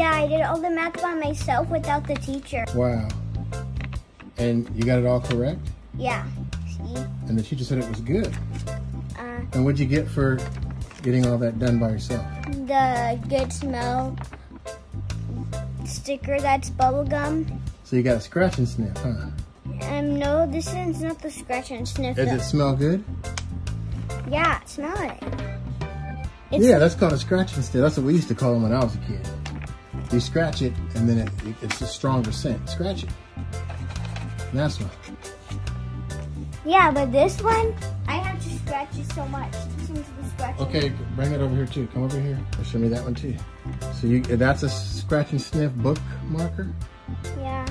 Yeah, I did all the math by myself without the teacher. Wow. And you got it all correct? Yeah. See? And the teacher said it was good. Uh, And what'd you get for getting all that done by yourself? the good smell sticker that's bubblegum. So you got a scratch and sniff, huh? Um, no, this is not the scratch and sniff. Does though. it smell good? Yeah, smell it. It's, yeah, that's called a scratch and sniff. That's what we used to call them when I was a kid. You scratch it, and then it, it- it's a stronger scent. Scratch it. That's one. Yeah, but this one, I have to scratch it so much. This one's the scratch. Okay, bring it over here too. Come over here. Show me that one too. So you that's a scratch and sniff book marker? Yeah.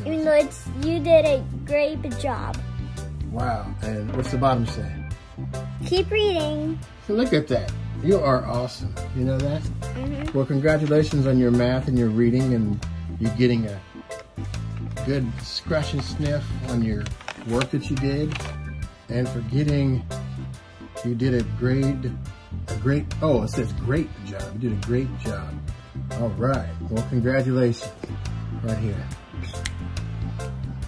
Even though it's, you did a great job. Wow. And what's the bottom say? Keep reading. So look at that. You are awesome. You know that? hmm Well, congratulations on your math and your reading and you getting a good scratch and sniff on your work that you did and for getting, you did a great, a great, oh, it says great job. You did a great job. All right. Well, congratulations right here.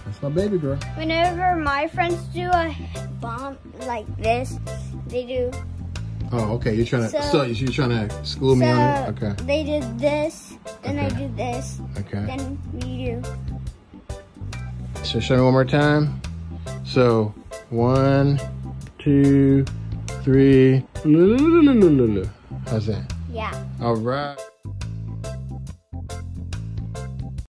That's my baby girl. Whenever my friends do a bomb like this, they do. Oh, okay. You're trying to, so, So- you're trying to school me on it? Okay. they did this, then I Okay. do this, Okay. then you do. So show me one more time. So one, two, three. How's that? Yeah. All right.